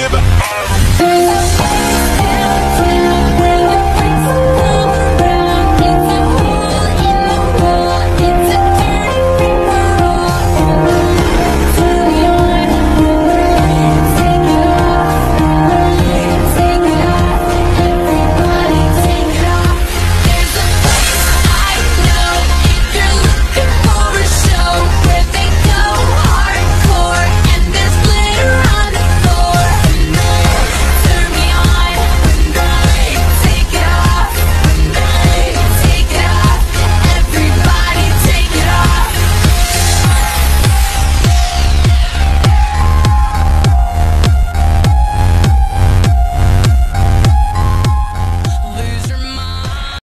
give it.